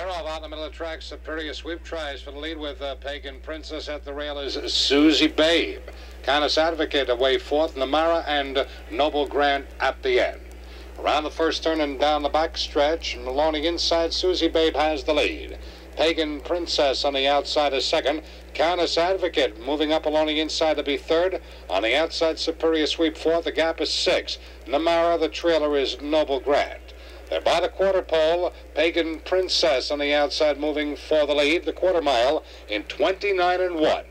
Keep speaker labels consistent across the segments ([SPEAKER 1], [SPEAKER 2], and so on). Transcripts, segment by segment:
[SPEAKER 1] Thereof out in the middle of the track, Superior Sweep tries for the lead with uh, Pagan Princess at the rail is Susie Babe. Canis Advocate away fourth, Namara and Noble Grant at the end. Around the first turn and down the back stretch, Maloney inside, Susie Babe has the lead. Pagan Princess on the outside is second. Canis Advocate moving up along the inside to be third. On the outside, Superior Sweep fourth. The gap is six. Namara, the trailer, is Noble Grant. They're by the quarter pole. Pagan Princess on the outside moving for the lead. The quarter mile in 29 and 1.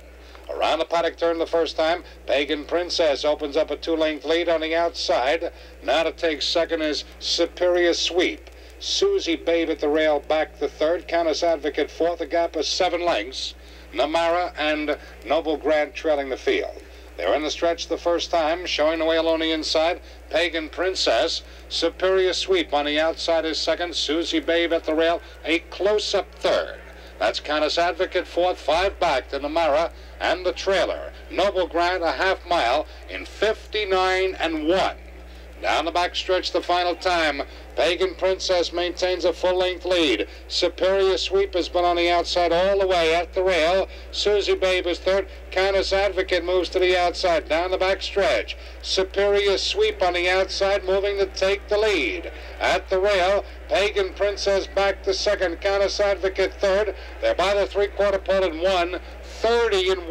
[SPEAKER 1] Around the paddock turn the first time. Pagan Princess opens up a two-length lead on the outside. Now to take second is Superior Sweep. Susie Babe at the rail back the third. Canis Advocate fourth. A gap of seven lengths. Namara and Noble Grant trailing the field. They're in the stretch the first time, showing the way along the inside. Pagan Princess, Superior Sweep on the outside is second. Susie Babe at the rail, a close-up third. That's Canis Advocate fourth, five back to Namara and the trailer. Noble Grant a half mile in 59 and 1. Down the backstretch, the final time. Pagan Princess maintains a full-length lead. Superior Sweep has been on the outside all the way at the rail. Susie Babe is third. Canis Advocate moves to the outside. Down the backstretch. Superior Sweep on the outside moving to take the lead. At the rail, Pagan Princess back to second. Canis Advocate third. They're by the three-quarter pole in one. 30 and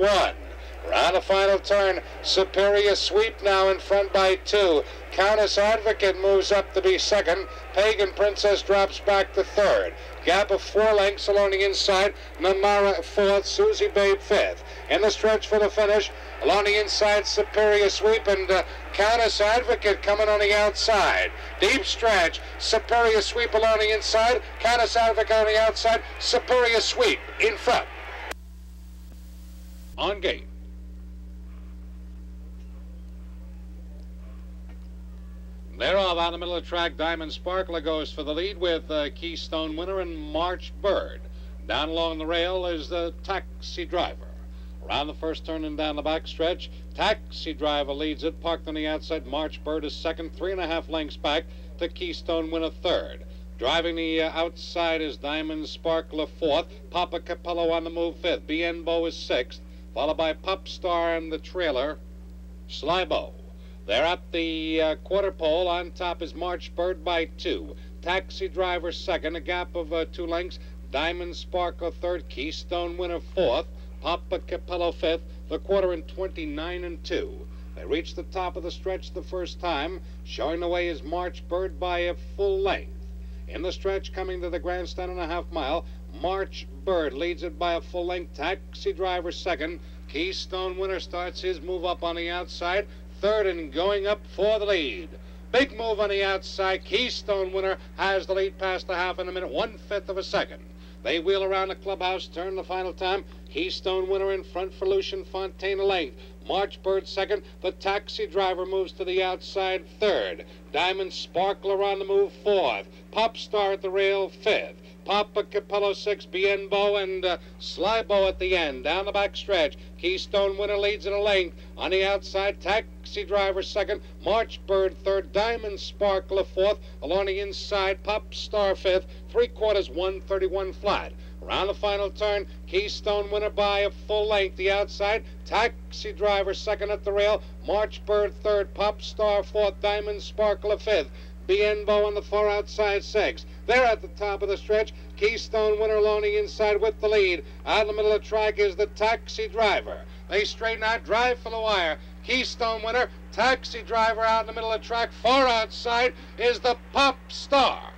[SPEAKER 1] 1. Round the final turn, Superior Sweep now in front by two. Countess Advocate moves up to be second. Pagan Princess drops back to third. Gap of four lengths along the inside. Namara fourth, Susie Babe fifth. In the stretch for the finish, along the inside, Superior Sweep and uh, Canis Advocate coming on the outside. Deep stretch, Superior Sweep along the inside, Countess Advocate on the outside, Superior Sweep in front. On gate. Thereof, out in the middle of the track, Diamond Sparkler goes for the lead with uh, Keystone Winner and March Byrd. Down along the rail is the Taxi Driver. Around the first turn and down the back stretch, Taxi Driver leads it, parked on the outside. March Byrd is second, three and a half lengths back to Keystone Winner third. Driving the uh, outside is Diamond Sparkler fourth. Poppa Capello on the move fifth. Bien Beau is sixth, followed by Pop Star and the trailer, Sly Beau. They're at the uh, quarter pole. On top is March Byrd by two. Taxi Driver second, a gap of uh, two lengths. Diamond Sparkle third. Keystone Winner fourth. Poppa Capello fifth. The quarter in 29 and two. They reach the top of the stretch the first time. Showing the way is March Byrd by a full length. In the stretch coming to the grandstand and a half mile, March Byrd leads it by a full length. Taxi Driver second. Keystone Winner starts his move up on the outside third and going up for the lead. Big move on the outside. Keystone winner has the lead past the half in a minute, one fifth of a second. They wheel around the clubhouse, turn the final time. Keystone winner in front for Lucien Fontaine. March Byrd second. The taxi driver moves to the outside third. Diamond Sparkler on the move fourth. Pop Star at the rail fifth. Poppa Capello six, Bien Beau and uh, Sly Beau at the end. Down the back stretch. Keystone winner leads in a length. On the outside, Taxi Driver second. March Byrd third. Diamond Sparkler fourth. Along the inside, Pop Star fifth. Three quarters, 131 flat. Around the final turn, Keystone winner by a full length. The outside, Taxi Driver second at the rail. March Byrd third. Pop Star fourth. Diamond Sparkler fifth. Bien Beau on the far outside six. They're at the top of the stretch. Keystone winner along the inside with the lead. Out in the middle of the track is the taxi driver. They straighten out, drive for the wire. Keystone winner, taxi driver out in the middle of the track. Far outside is the pop star.